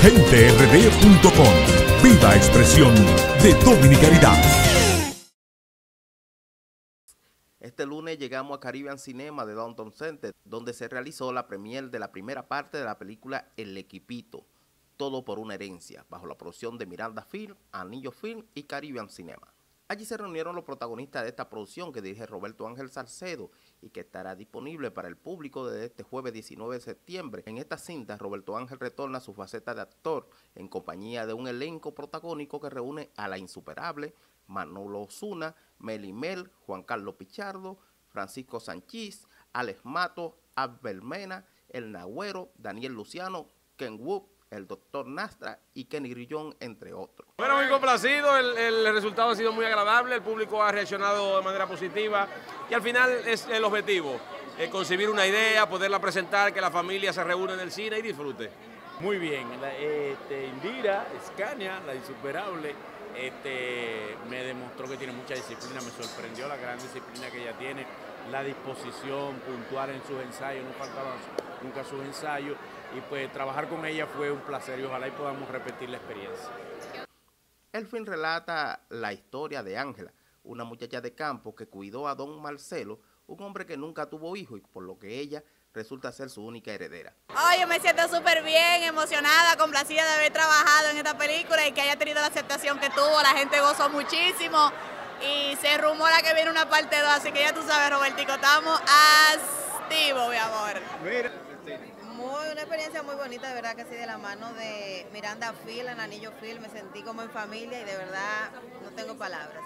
GenteRD.com Viva expresión de dominicanidad. Este lunes llegamos a Caribbean Cinema de Downtown Center, donde se realizó la premier de la primera parte de la película El Equipito, todo por una herencia, bajo la producción de Miranda Film, Anillo Film y Caribbean Cinema. Allí se reunieron los protagonistas de esta producción que dirige Roberto Ángel Salcedo y que estará disponible para el público desde este jueves 19 de septiembre. En esta cinta, Roberto Ángel retorna a su faceta de actor en compañía de un elenco protagónico que reúne a la insuperable Manolo Osuna, Melimel, Juan Carlos Pichardo, Francisco Sanchís, Alex Mato, Abel Mena, El Nagüero, Daniel Luciano, Ken Wood, el doctor Nastra y Kenny Grillón, entre otros. Bueno, muy complacido, el, resultado ha sido muy agradable, el público ha reaccionado de manera positiva y al final es el objetivo, eh, concebir una idea, poderla presentar, que la familia se reúne en el cine y disfrute. Muy bien, este, Indira, Escaña, la insuperable, este, me demostró que tiene mucha disciplina, me sorprendió la gran disciplina que ella tiene, la disposición puntual en sus ensayos, no faltaban nunca sus ensayos y pues trabajar con ella fue un placer y ojalá y podamos repetir la experiencia. El film relata la historia de Ángela, una muchacha de campo que cuidó a don Marcelo, un hombre que nunca tuvo hijo y por lo que ella resulta ser su única heredera. Yo me siento súper bien, emocionada, complacida de haber trabajado en esta película y que haya tenido la aceptación que tuvo, la gente gozó muchísimo y se rumora que viene una parte 2, así que ya tú sabes, Robertico, estamos activos. Muy, una experiencia muy bonita, de verdad que sí, de la mano de Miranda Phil, en Anillo Phil, me sentí como en familia y de verdad no tengo palabras.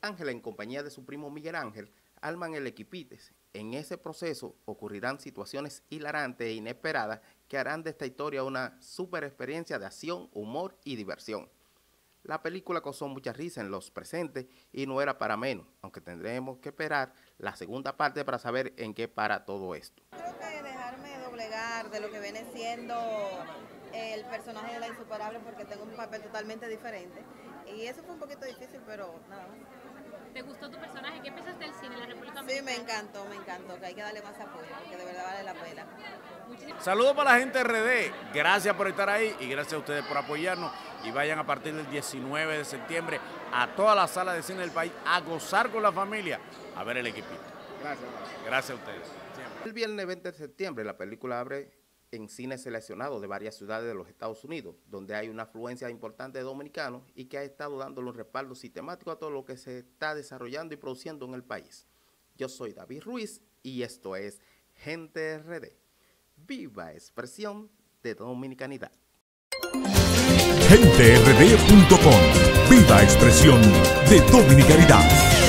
Ángela, en compañía de su primo Miguel Ángel, alman el Equipites. En ese proceso ocurrirán situaciones hilarantes e inesperadas que harán de esta historia una super experiencia de acción, humor y diversión. La película causó mucha risa en los presentes y no era para menos, aunque tendremos que esperar la segunda parte para saber en qué para todo esto de lo que viene siendo el personaje de la insuperable porque tengo un papel totalmente diferente. Y eso fue un poquito difícil, pero nada ¿Te gustó tu personaje? ¿Qué pensaste del cine en la República Sí, me encantó, me encantó, que hay que darle más apoyo, porque de verdad vale la pena. Saludos para la gente de RD, gracias por estar ahí y gracias a ustedes por apoyarnos y vayan a partir del 19 de septiembre a todas las salas de cine del país a gozar con la familia, a ver el equipito. Gracias. Gracias a ustedes. El viernes 20 de septiembre la película abre en cines seleccionados de varias ciudades de los Estados Unidos, donde hay una afluencia importante de dominicanos y que ha estado dando un respaldo sistemático a todo lo que se está desarrollando y produciendo en el país. Yo soy David Ruiz y esto es Gente RD. Viva expresión de dominicanidad. GenteRD.com Viva expresión de dominicanidad.